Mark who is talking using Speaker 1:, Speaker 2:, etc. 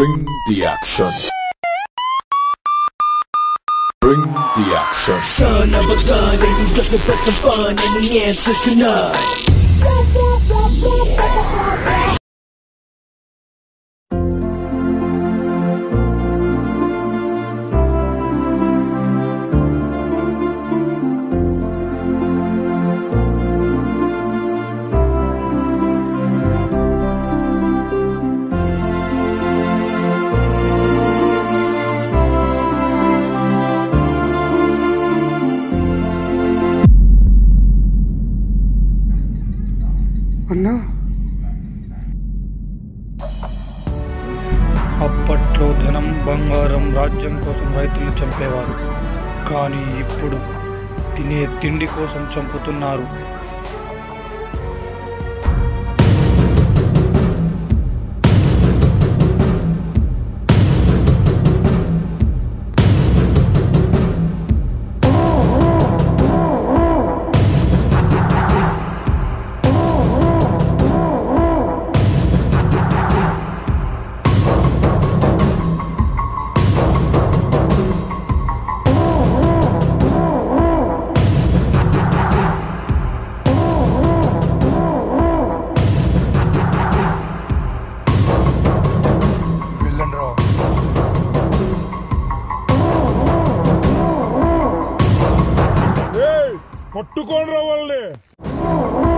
Speaker 1: Bring the action. Bring the action.
Speaker 2: Son of a gun, and he's looking for some fun, and the answer's to none.
Speaker 3: అన్నా.
Speaker 4: అప్పట్లో ధనం బంగారం రాజ్యం కోసం రైతులు చంపేవారు. కానీ ఇప్పుడు తినే తిండి కోసం చంపుతున్నారు.
Speaker 5: పట్టుకోండి రా వాళ్ళని.